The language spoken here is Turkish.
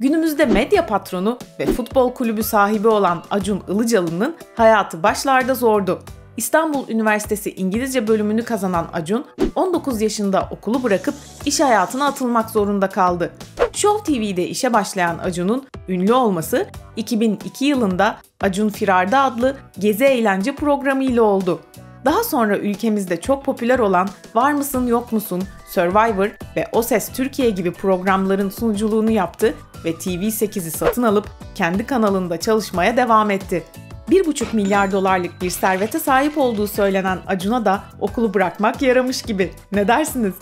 Günümüzde medya patronu ve futbol kulübü sahibi olan Acun Ilıcalı'nın hayatı başlarda zordu. İstanbul Üniversitesi İngilizce bölümünü kazanan Acun, 19 yaşında okulu bırakıp iş hayatına atılmak zorunda kaldı. Show TV'de işe başlayan Acun'un ünlü olması 2002 yılında Acun Firarda adlı gezi eğlence programı ile oldu. Daha sonra ülkemizde çok popüler olan Var mısın yok musun, Survivor ve O Ses Türkiye gibi programların sunuculuğunu yaptı ve TV8'i satın alıp kendi kanalında çalışmaya devam etti. 1,5 milyar dolarlık bir servete sahip olduğu söylenen Acun'a da okulu bırakmak yaramış gibi. Ne dersiniz?